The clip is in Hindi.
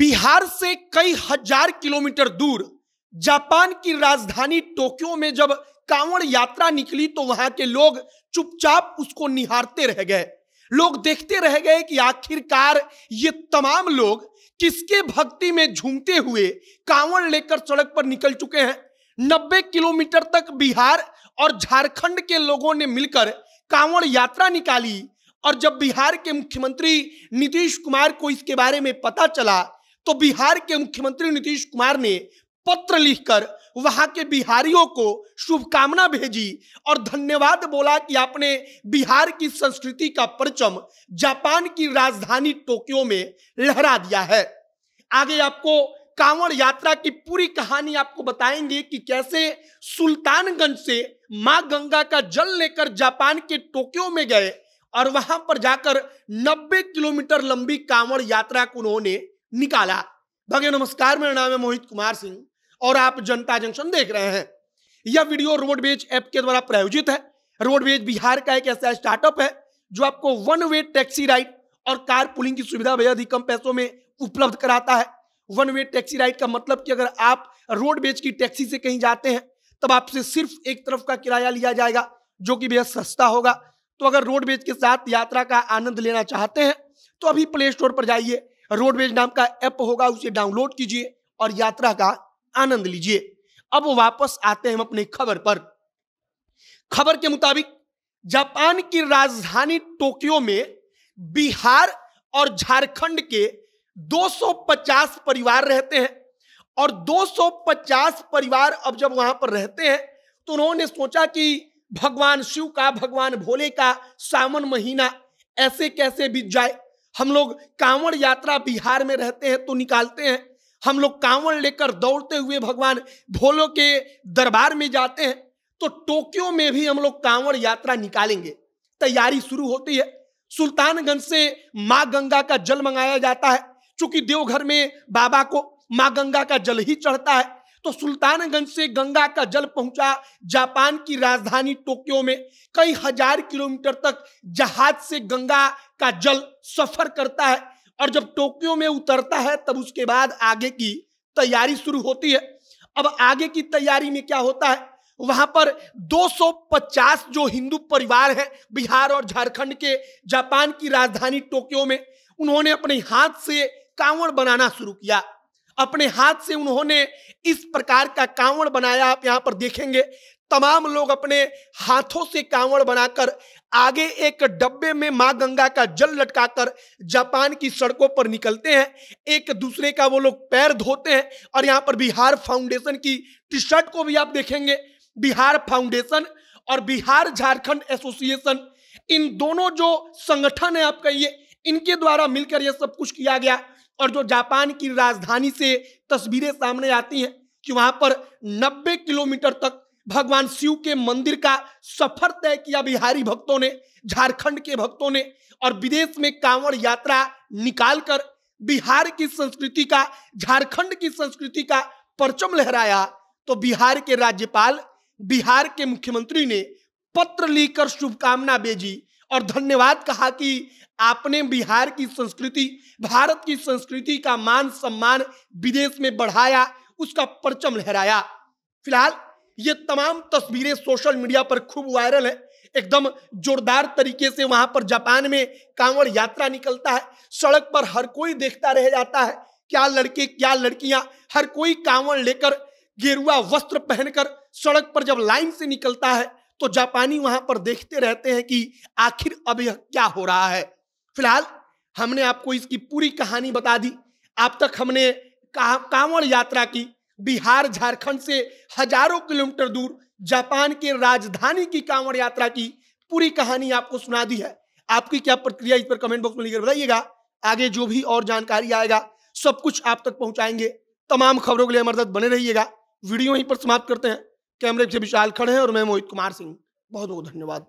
बिहार से कई हज़ार किलोमीटर दूर, जापान की राजधानी टोक्यो में जब कांवड़ यात्रा निकली तो वहाँ के लोग चुपचाप उसको निहारते रह गए। लोग देखते रह गए कि आखिरकार ये तमाम लोग किसके भक्ति में झूमते हुए कांवड़ लेकर सड़क पर निकल चुके हैं। नब्बे किलोमीटर तक बिहार और झारखंड के लोगों ने मिलकर कांवड़ यात्रा निकाली और जब बिहार के मुख्यमंत्री नीतीश कुमार को इसके बारे में पता चला तो बिहार के मुख्यमंत्री नीतीश कुमार ने पत्र लिखकर वहाँ के बिहारियों को शुभकामना भेजी और धन्यवाद बोला कि आपने बिहार की संस्कृति का परचम जापान की राजधानी टोक्यो में लहरा दिया है। आगे आपको कांवड़ यात्रा की पूरी कहानी आपको बताएँगे कि कैसे सुल्तानगंज से माँ गंगा का जल लेकर जापान के टोक्यो में गए और वहाँ पर जाकर 90 किलोमीटर लंबी कांवड़ यात्रा को उन्होंने निकाला। भगे नमस्कार, मेरा नाम है मोहित कुमार सिंह और आप जनता जंक्शन देख रहे हैं। यह वीडियो रोडवेज़ ऐप के द्वारा प्रायोजित है। रोडवेज़ बिहार का एक ऐसा स्टार्टअप है जो आपको वन वे टैक्सी राइड और कार पुलिंग की सुविधा बेहद ही कम पैसों में उपलब्ध कराता है। वन वे टैक्सी राइड का मतलब कि अगर आप रोडवेज़ की टैक्सी से कहीं जाते हैं, तब आपसे सिर्फ़ एक तरफ़ का किराया लिया जाएगा, जो कि बेहद सस्ता होगा। तो अगर रोडवेज़ के साथ यात्रा का आनंद लेना चाहते हैं तो अभी प्ले स्टोर पर जाइए। रोडवेज़ नाम का ऐप होगा, उसे डाउनलोड कीजिए और यात्रा का आनंद लीजिए। अब वापस आते हैं हम अपनी खबर पर। खबर के मुताबिक, जापान की राजधानी टोक्यो में बिहार और झारखंड के 250 परिवार रहते हैं और 250 परिवार अब जब वहाँ पर रहते हैं तो उन्होंने सोचा कि भगवान शिव का, भगवान भोले का सावन महीना ऐसे कैसे बीत जाए। हम लोग कांवड़ यात्रा बिहार में रहते हैं तो निकालते हैं। हम लोग कांवड़ लेकर दौड़ते हुए भगवान भोलो के दरबार में जाते हैं। तो टोक्यो में भी हम लोग कांवड़ यात्रा निकालेंगे। तैयारी शुरू होती है। सुल्तानगंज से माँ गंगा का जल मंगाया जाता है। चूँकि देवघर में बाबा को माँ गंगा का जल ही चढ़ता है। तो सुल्तानगंज से गंगा का जल पहुँचा जापान की राजधानी टोक्यो में। कई हज़ार किलोमीटर तक जहाज़ से गंगा का जल सफ़र करता है और जब टोक्यो में उतरता है, तब उसके बाद आगे की तैयारी शुरू होती है। अब आगे की तैयारी में क्या होता है? वहाँ पर 250 जो हिंदू परिवार हैं, बिहार और झारखंड के जापान की राजधानी टोक्यो में, उन्होंने अपने हाथ से कांवड़ बनाना शुरू किया। अपने हाथ से उन्होंने इस प्रकार का कांवड़ बनाया। आप यहाँ पर देखेंगे, तमाम लोग अपने हाथों से कांवड़ बनाकर आगे एक डब्बे में माँ गंगा का जल लटकाकर जापान की सड़कों पर निकलते हैं। एक दूसरे का वो लोग पैर धोते हैं और यहाँ पर बिहार फाउंडेशन की टी शर्ट को भी आप देखेंगे। बिहार फाउंडेशन और बिहार झारखंड एसोसिएशन, इन दोनों जो संगठन है आप कहिए इनके द्वारा मिलकर यह सब कुछ किया गया। और जो जापान की राजधानी से तस्वीरें सामने आती हैं कि वहाँ पर 90 किलोमीटर तक भगवान शिव के मंदिर का सफ़र तय किया बिहारी भक्तों ने, झारखंड के भक्तों ने और विदेश में कांवड़ यात्रा निकालकर बिहार की संस्कृति का, झारखंड की संस्कृति का परचम लहराया। तो बिहार के राज्यपाल, बिहार के मुख्यमंत्री ने पत्र लिखकर शुभकामना भेजी और धन्यवाद कहा कि आपने बिहार की संस्कृति, भारत की संस्कृति का मान सम्मान विदेश में बढ़ाया, उसका परचम लहराया। फ़िलहाल, ये तमाम तस्वीरें सोशल मीडिया पर खूब वायरल है। एकदम जोरदार तरीके से वहाँ पर जापान में कांवड़ यात्रा निकलता है। सड़क पर हर कोई देखता रह जाता है, क्या लड़के, क्या लड़कियाँ, हर कोई कांवड़ लेकर गेरुआ वस्त्र पहनकर सड़क पर जब लाइन से निकलता है तो जापानी वहाँ पर देखते रहते हैं कि आखिर अब यह क्या हो रहा है। फ़िलहाल हमने आपको इसकी पूरी कहानी बता दी। अब तक हमने का, कांवड़ यात्रा की बिहार झारखंड से हज़ारों किलोमीटर दूर जापान के राजधानी की कांवड़ यात्रा की पूरी कहानी आपको सुना दी है। आपकी क्या प्रक्रिया इस पर कमेंट बॉक्स में लिखकर बताइएगा। आगे जो भी और जानकारी आएगा सब कुछ आप तक पहुंचाएँगे। तमाम खबरों के लिए हमारे साथ बने रहिएगा। वीडियो यहीं पर समाप्त करते हैं। कैमरे से विशाल खड़े हैं और मैं मोहित कुमार सिंह। बहुत बहुत धन्यवाद।